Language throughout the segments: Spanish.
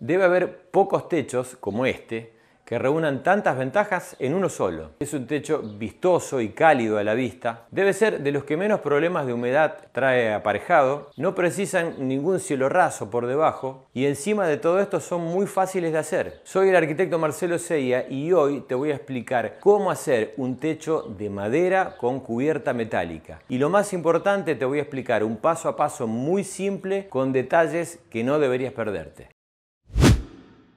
Debe haber pocos techos como este que reúnan tantas ventajas en uno solo. Es un techo vistoso y cálido a la vista. Debe ser de los que menos problemas de humedad trae aparejado. No precisan ningún cielo raso por debajo. Y encima de todo esto son muy fáciles de hacer. Soy el arquitecto Marcelo Seia y hoy te voy a explicar cómo hacer un techo de madera con cubierta metálica. Y lo más importante te voy a explicar un paso a paso muy simple con detalles que no deberías perderte.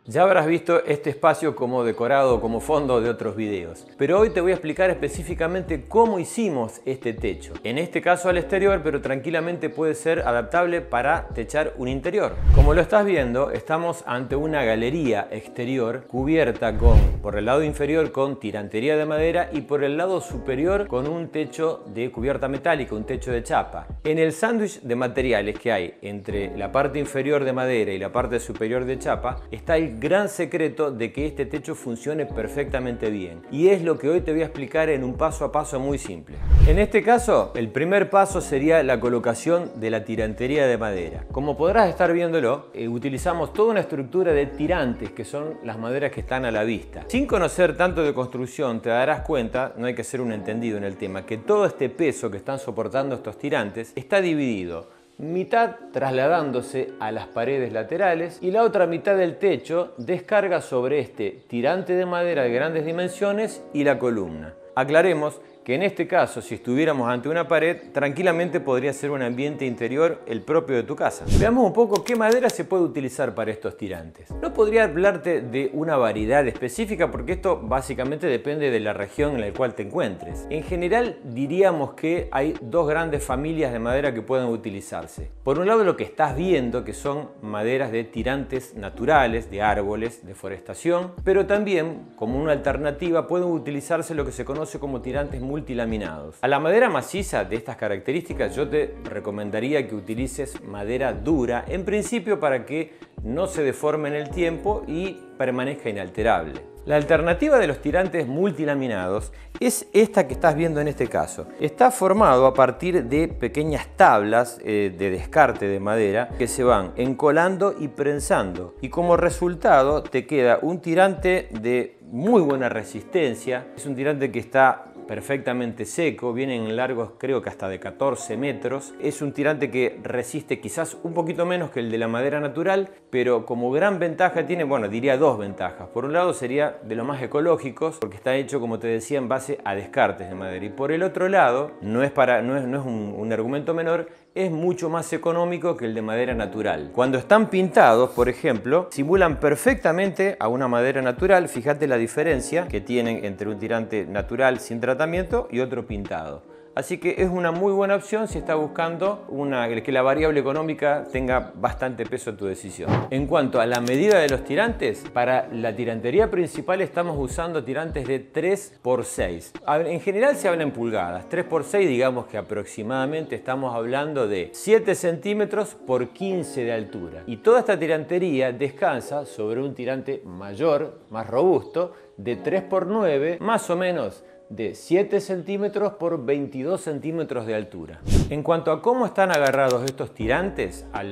Ya habrás visto este espacio como decorado, como fondo de otros videos, pero hoy te voy a explicar específicamente cómo hicimos este techo. En este caso al exterior, pero tranquilamente puede ser adaptable para techar un interior. Como lo estás viendo, estamos ante una galería exterior cubierta con, por el lado inferior con tirantería de madera y por el lado superior con un techo de cubierta metálica, un techo de chapa. En el sándwich de materiales que hay entre la parte inferior de madera y la parte superior de chapa, está el gran secreto de que este techo funcione perfectamente bien. Y es lo que hoy te voy a explicar en un paso a paso muy simple. En este caso, el primer paso sería la colocación de la tirantería de madera. Como podrás estar viéndolo, eh, utilizamos toda una estructura de tirantes, que son las maderas que están a la vista. Sin conocer tanto de construcción, te darás cuenta, no hay que ser un entendido en el tema, que todo este peso que están soportando estos tirantes está dividido mitad trasladándose a las paredes laterales y la otra mitad del techo descarga sobre este tirante de madera de grandes dimensiones y la columna. Aclaremos que en este caso, si estuviéramos ante una pared, tranquilamente podría ser un ambiente interior el propio de tu casa. Veamos un poco qué madera se puede utilizar para estos tirantes. No podría hablarte de una variedad específica porque esto básicamente depende de la región en la cual te encuentres. En general diríamos que hay dos grandes familias de madera que pueden utilizarse. Por un lado lo que estás viendo que son maderas de tirantes naturales, de árboles, de forestación, pero también como una alternativa pueden utilizarse lo que se conoce como tirantes multilaminados. A la madera maciza de estas características yo te recomendaría que utilices madera dura, en principio para que no se deforme en el tiempo y permanezca inalterable. La alternativa de los tirantes multilaminados es esta que estás viendo en este caso. Está formado a partir de pequeñas tablas eh, de descarte de madera que se van encolando y prensando y como resultado te queda un tirante de muy buena resistencia. Es un tirante que está perfectamente seco, viene en largos creo que hasta de 14 metros. Es un tirante que resiste quizás un poquito menos que el de la madera natural, pero como gran ventaja tiene, bueno, diría dos ventajas. Por un lado sería de los más ecológicos, porque está hecho, como te decía, en base a descartes de madera. Y por el otro lado, no es, para, no es, no es un, un argumento menor, es mucho más económico que el de madera natural. Cuando están pintados, por ejemplo, simulan perfectamente a una madera natural. Fíjate la diferencia que tienen entre un tirante natural sin tratamiento y otro pintado. Así que es una muy buena opción si estás buscando una, que la variable económica tenga bastante peso en tu decisión. En cuanto a la medida de los tirantes, para la tirantería principal estamos usando tirantes de 3x6. En general se habla en pulgadas. 3x6 digamos que aproximadamente estamos hablando de 7 centímetros por 15 de altura. Y toda esta tirantería descansa sobre un tirante mayor, más robusto, de 3x9, más o menos de 7 centímetros por 22 centímetros de altura. En cuanto a cómo están agarrados estos tirantes a,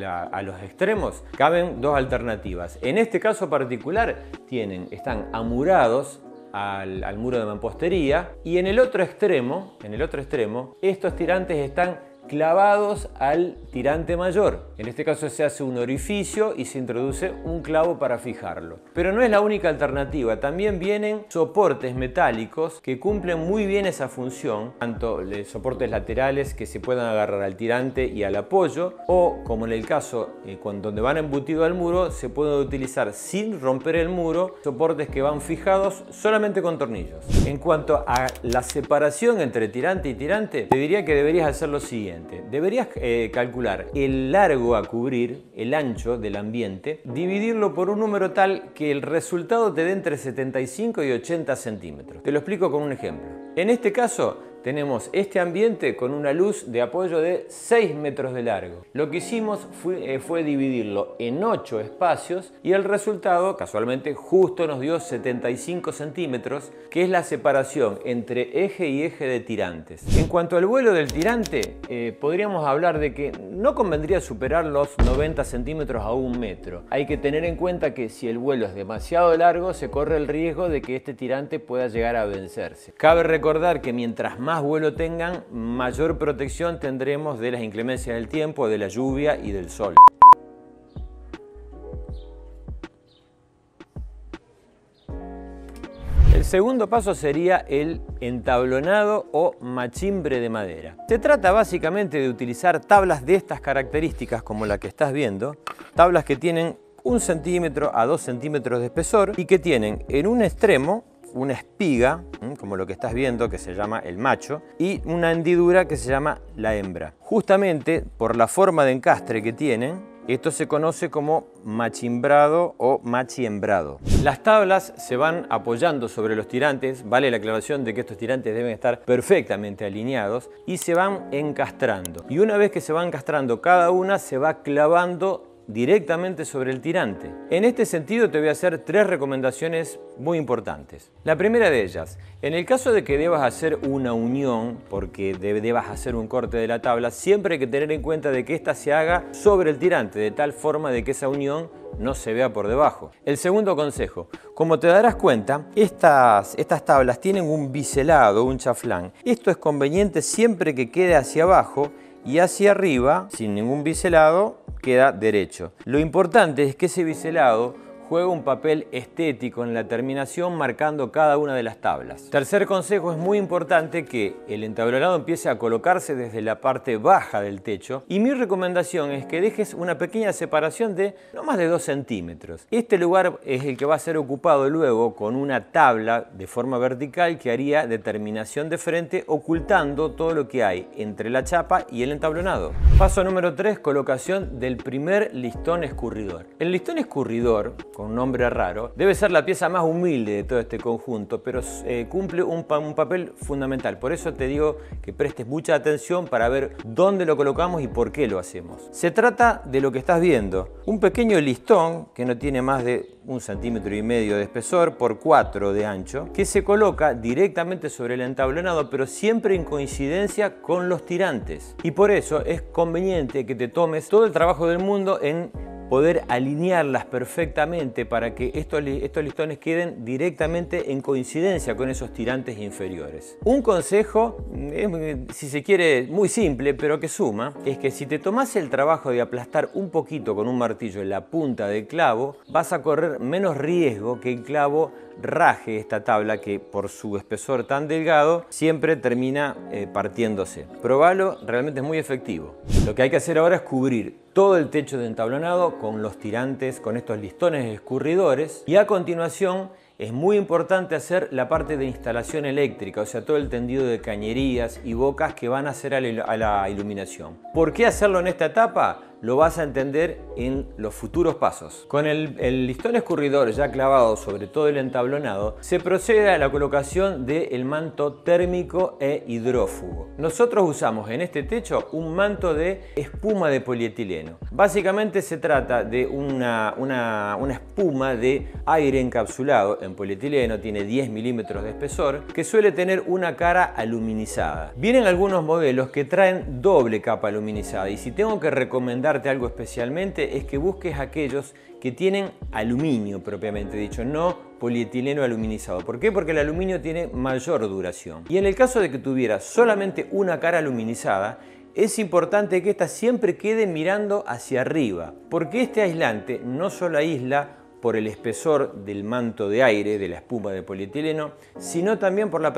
los extremos, caben dos alternativas. En este caso particular tienen, están amurados al, al, muro de mampostería y en el otro extremo, en el otro extremo, estos tirantes están clavados al tirante mayor. En este caso se hace un orificio y se introduce un clavo para fijarlo. Pero no es la única alternativa, también vienen soportes metálicos que cumplen muy bien esa función, tanto soportes laterales que se puedan agarrar al tirante y al apoyo, o como en el caso eh, donde van embutido al muro, se puede utilizar sin romper el muro soportes que van fijados solamente con tornillos. En cuanto a la separación entre tirante y tirante, te diría que deberías hacer lo siguiente. Deberías eh, calcular el largo a cubrir, el ancho del ambiente, dividirlo por un número tal que el resultado te dé entre 75 y 80 centímetros. Te lo explico con un ejemplo. En este caso, tenemos este ambiente con una luz de apoyo de 6 metros de largo. Lo que hicimos fue, eh, dividirlo en 8 espacios y el resultado casualmente justo nos dio 75 centímetros, que es la separación entre eje y eje de tirantes. En cuanto al vuelo del tirante, eh, podríamos hablar de que no convendría superar los 90 centímetros a un metro. Hay que tener en cuenta que si el vuelo es demasiado largo, se corre el riesgo de que este tirante pueda llegar a vencerse. Cabe recordar que mientras más vuelo tengan, mayor protección tendremos de las inclemencias del tiempo, de la lluvia y del sol. El segundo paso sería el entablonado o machimbre de madera. Se trata básicamente de utilizar tablas de estas características como la que estás viendo, tablas que tienen un centímetro a dos centímetros de espesor y que tienen en un extremo una espiga, como lo que estás viendo, que se llama el macho, y una hendidura que se llama la hembra. Justamente por la forma de encastre que tienen, esto se conoce como machimbrado o machiembrado. Las tablas se van apoyando sobre los tirantes, vale la aclaración de que estos tirantes deben estar perfectamente alineados y se van encastrando. Y una vez que se van encastrando cada una, se va clavando directamente sobre el tirante. En este sentido te voy a hacer tres recomendaciones muy importantes. La primera de ellas, en el caso de que debas hacer una unión, porque debas hacer un corte de la tabla, siempre hay que tener en cuenta de que ésta se haga sobre el tirante, de tal forma de que esa unión no se vea por debajo. El segundo consejo, como te darás cuenta, estas, estas tablas tienen un biselado, un chaflán. Esto es conveniente siempre que quede hacia abajo y hacia arriba, sin ningún biselado, queda derecho. Lo importante es que ese biselado juega un papel estético en la terminación marcando cada una de las tablas. Tercer consejo, es muy importante que el entablonado empiece a colocarse desde la parte baja del techo y mi recomendación es que dejes una pequeña separación de no más de 2 centímetros. Este lugar es el que va a ser ocupado luego con una tabla de forma vertical que haría determinación de frente ocultando todo lo que hay entre la chapa y el entablonado. Paso número 3, colocación del primer listón escurridor. El listón escurridor con nombre raro, debe ser la pieza más humilde de todo este conjunto, pero eh, cumple un, un, papel fundamental. Por eso te digo que prestes mucha atención para ver dónde lo colocamos y por qué lo hacemos. Se trata de lo que estás viendo, un pequeño listón que no tiene más de un centímetro y medio de espesor por 4 de ancho, que se coloca directamente sobre el entablonado, pero siempre en coincidencia con los tirantes. Y por eso es conveniente que te tomes todo el trabajo del mundo en poder alinearlas perfectamente para que estos, estos listones queden directamente en coincidencia con esos tirantes inferiores. Un consejo, si se quiere, muy simple, pero que suma, es que si te tomas el trabajo de aplastar un poquito con un martillo en la punta del clavo, vas a correr menos riesgo que el clavo raje esta tabla que por su espesor tan delgado siempre termina eh, partiéndose. Probalo, realmente es muy efectivo. Lo que hay que hacer ahora es cubrir todo el techo de entablonado con los tirantes, con estos listones escurridores y a continuación es muy importante hacer la parte de instalación eléctrica, o sea, todo el tendido de cañerías y bocas que van a hacer a la iluminación. ¿Por qué hacerlo en esta etapa? Lo vas a entender en los futuros pasos. Con el, listón escurridor ya clavado sobre todo el entablonado, se procede a la colocación del manto térmico e hidrófugo. Nosotros usamos en este techo un manto de espuma de polietileno. Básicamente se trata de una, una, una espuma de aire encapsulado en polietileno, tiene 10 milímetros de espesor, que suele tener una cara aluminizada. Vienen algunos modelos que traen doble capa aluminizada y si tengo que recomendar algo especialmente es que busques aquellos que tienen aluminio propiamente dicho, no polietileno aluminizado. ¿Por qué? Porque el aluminio tiene mayor duración. Y en el caso de que tuviera solamente una cara aluminizada, es importante que ésta siempre quede mirando hacia arriba, porque este aislante no solo aísla por el espesor del manto de aire, de la espuma de polietileno, sino también por la,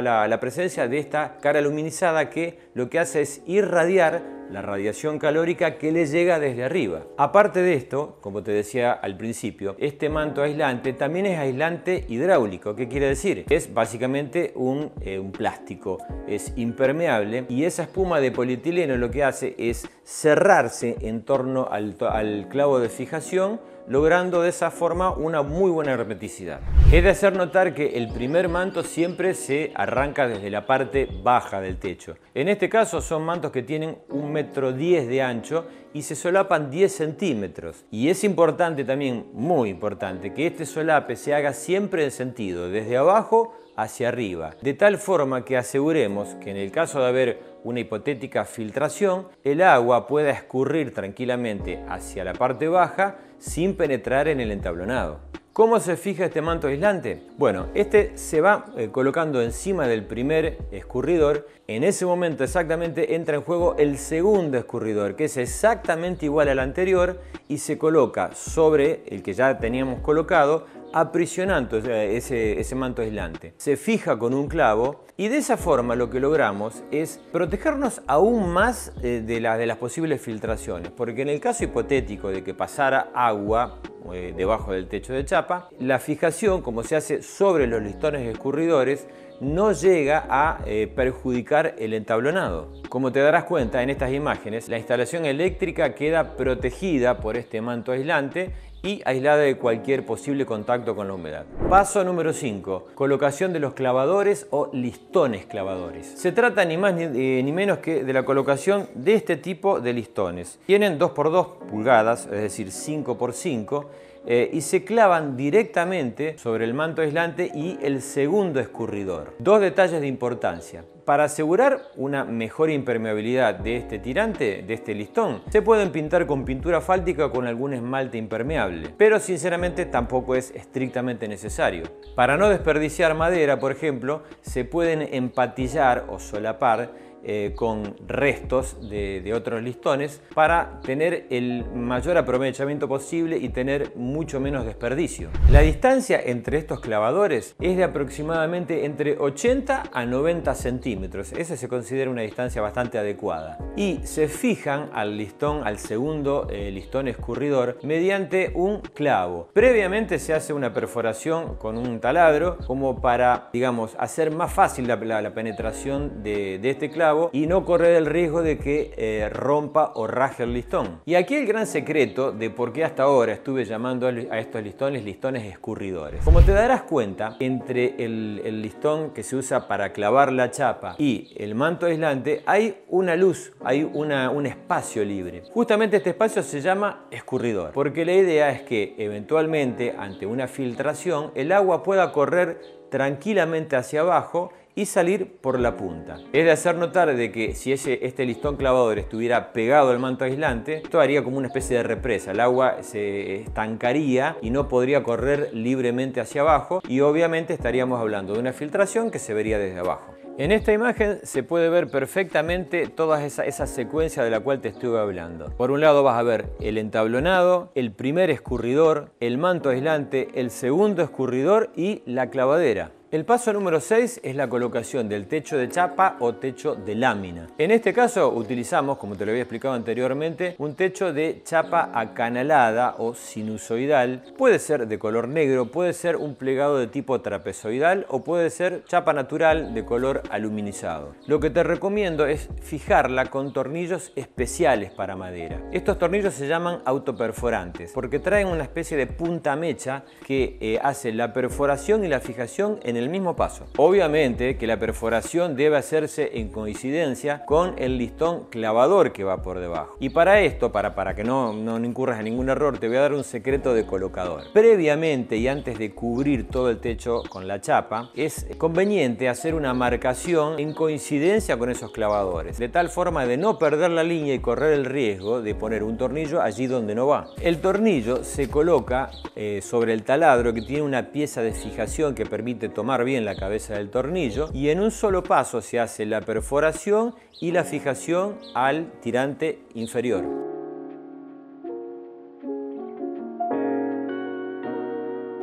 la, presencia de esta cara luminizada que lo que hace es irradiar la radiación calórica que le llega desde arriba. Aparte de esto, como te decía al principio, este manto aislante también es aislante hidráulico. ¿Qué quiere decir? Es básicamente un, eh, un plástico, es impermeable y esa espuma de polietileno lo que hace es cerrarse en torno al, al clavo de fijación logrando de esa forma una muy buena hermeticidad. Es de hacer notar que el primer manto siempre se arranca desde la parte baja del techo. En este caso son mantos que tienen un metro 10 de ancho y se solapan 10 centímetros. Y es importante también, muy importante, que este solape se haga siempre en sentido desde abajo hacia arriba, de tal forma que aseguremos que en el caso de haber una hipotética filtración, el agua pueda escurrir tranquilamente hacia la parte baja sin penetrar en el entablonado. ¿Cómo se fija este manto aislante? Bueno, este se va eh, colocando encima del primer escurridor. En ese momento exactamente entra en juego el segundo escurridor, que es exactamente igual al anterior y se coloca sobre el que ya teníamos colocado aprisionando ese, manto aislante. Se fija con un clavo y de esa forma lo que logramos es protegernos aún más eh, de las posibles filtraciones, porque en el caso hipotético de que pasara agua eh, debajo del techo de chapa, la fijación, como se hace sobre los listones escurridores, no llega a eh, perjudicar el entablonado. Como te darás cuenta en estas imágenes, la instalación eléctrica queda protegida por este manto aislante y aislada de cualquier posible contacto con la humedad. Paso número 5. Colocación de los clavadores o listones clavadores. Se trata ni más ni, eh, ni, menos que de la colocación de este tipo de listones. Tienen 2x2 pulgadas, es decir, 5x5 eh, y se clavan directamente sobre el manto aislante y el segundo escurridor. Dos detalles de importancia. Para asegurar una mejor impermeabilidad de este tirante, de este listón, se pueden pintar con pintura fáltica o con algún esmalte impermeable, pero sinceramente tampoco es estrictamente necesario. Para no desperdiciar madera, por ejemplo, se pueden empatillar o solapar eh, con restos de, otros listones para tener el mayor aprovechamiento posible y tener mucho menos desperdicio. La distancia entre estos clavadores es de aproximadamente entre 80 a 90 centímetros. Esa se considera una distancia bastante adecuada. Y se fijan al listón, al segundo eh, listón escurridor, mediante un clavo. Previamente se hace una perforación con un taladro como para, digamos, hacer más fácil la, penetración de este clavo y no correr el riesgo de que eh, rompa o raje el listón. Y aquí el gran secreto de por qué hasta ahora estuve llamando a estos listones listones escurridores. Como te darás cuenta, entre el, listón que se usa para clavar la chapa y el manto aislante hay una luz, hay un espacio libre. Justamente este espacio se llama escurridor, porque la idea es que eventualmente ante una filtración el agua pueda correr tranquilamente hacia abajo y salir por la punta. Es de hacer notar de que si este listón clavador estuviera pegado al manto aislante, esto haría como una especie de represa. El agua se estancaría y no podría correr libremente hacia abajo y obviamente estaríamos hablando de una filtración que se vería desde abajo. En esta imagen se puede ver perfectamente toda esa, esa, secuencia de la cual te estuve hablando. Por un lado vas a ver el entablonado, el primer escurridor, el manto aislante, el segundo escurridor y la clavadera. El paso número 6 es la colocación del techo de chapa o techo de lámina. En este caso utilizamos, como te lo había explicado anteriormente, un techo de chapa acanalada o sinusoidal. Puede ser de color negro, puede ser un plegado de tipo trapezoidal o puede ser chapa natural de color aluminizado. Lo que te recomiendo es fijarla con tornillos especiales para madera. Estos tornillos se llaman autoperforantes porque traen una especie de punta mecha que eh, hace la perforación y la fijación en el el mismo paso. Obviamente que la perforación debe hacerse en coincidencia con el listón clavador que va por debajo. Y para esto, para, para que no, no incurras en ningún error, te voy a dar un secreto de colocador. Previamente y antes de cubrir todo el techo con la chapa, es conveniente hacer una marcación en coincidencia con esos clavadores, de tal forma de no perder la línea y correr el riesgo de poner un tornillo allí donde no va. El tornillo se coloca eh, sobre el taladro que tiene una pieza de fijación que permite tomar bien la cabeza del tornillo y en un solo paso se hace la perforación y la fijación al tirante inferior.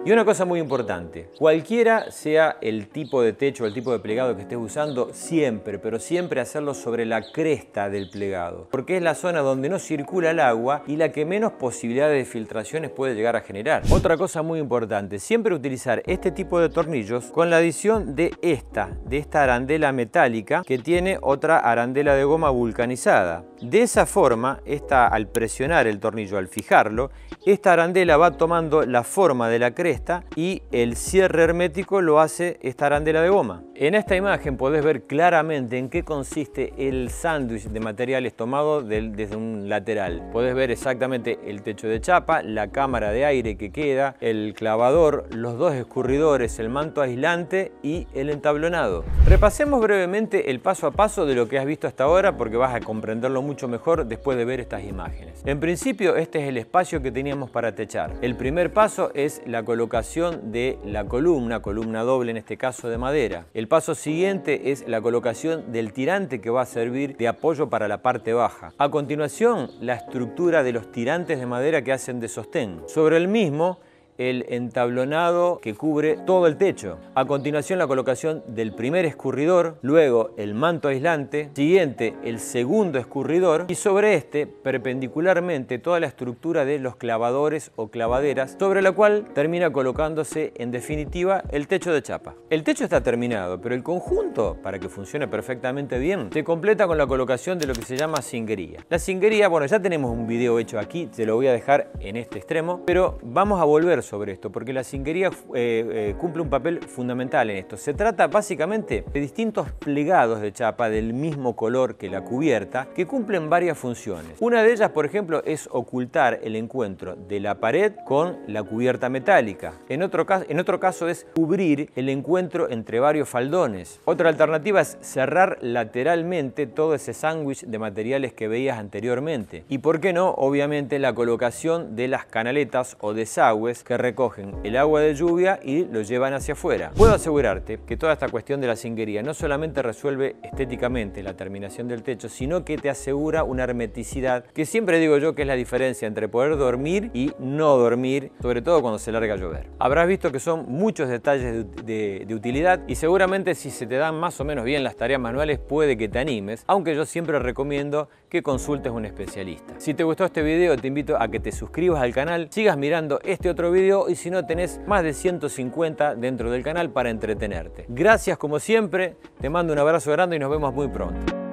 Y una cosa muy importante, cualquiera sea el tipo de techo, el tipo de plegado que estés usando, siempre, pero siempre hacerlo sobre la cresta del plegado, porque es la zona donde no circula el agua y la que menos posibilidades de filtraciones puede llegar a generar. Otra cosa muy importante, siempre utilizar este tipo de tornillos con la adición de esta, de esta arandela metálica que tiene otra arandela de goma vulcanizada. De esa forma, esta, al presionar el tornillo, al fijarlo, esta arandela va tomando la forma de la cresta y el cierre hermético lo hace esta arandela de goma. En esta imagen podés ver claramente en qué consiste el sándwich de materiales tomado desde un lateral. Podés ver exactamente el techo de chapa, la cámara de aire que queda, el clavador, los dos escurridores, el manto aislante y el entablonado. Repasemos brevemente el paso a paso de lo que has visto hasta ahora porque vas a comprenderlo mucho mejor después de ver estas imágenes. En principio este es el espacio que teníamos para techar. El primer paso es la colocación de la columna, columna doble en este caso de madera. El paso siguiente es la colocación del tirante que va a servir de apoyo para la parte baja. A continuación la estructura de los tirantes de madera que hacen de sostén. Sobre el mismo el entablonado que cubre todo el techo. A continuación la colocación del primer escurridor, luego el manto aislante, siguiente el segundo escurridor y sobre este perpendicularmente toda la estructura de los clavadores o clavaderas sobre la cual termina colocándose en definitiva el techo de chapa. El techo está terminado, pero el conjunto, para que funcione perfectamente bien, se completa con la colocación de lo que se llama cinguería. La cinguería, bueno, ya tenemos un video hecho aquí, te lo voy a dejar en este extremo, pero vamos a volver sobre esto, porque la cinguería eh, eh, cumple un papel fundamental en esto. Se trata básicamente de distintos plegados de chapa del mismo color que la cubierta, que cumplen varias funciones. Una de ellas, por ejemplo, es ocultar el encuentro de la pared con la cubierta metálica. En otro, caso, en otro caso es cubrir el encuentro entre varios faldones. Otra alternativa es cerrar lateralmente todo ese sándwich de materiales que veías anteriormente. Y por qué no, obviamente, la colocación de las canaletas o desagües que recogen el agua de lluvia y lo llevan hacia afuera. Puedo asegurarte que toda esta cuestión de la cinguería no solamente resuelve estéticamente la terminación del techo, sino que te asegura una hermeticidad que siempre digo yo que es la diferencia entre poder dormir y no dormir, sobre todo cuando se larga a llover. Habrás visto que son muchos detalles de, de utilidad y seguramente si se te dan más o menos bien las tareas manuales puede que te animes, aunque yo siempre recomiendo que consultes un especialista. Si te gustó este video te invito a que te suscribas al canal, sigas mirando este otro video y si no tenés más de 150 dentro del canal para entretenerte. Gracias como siempre, te mando un abrazo grande y nos vemos muy pronto.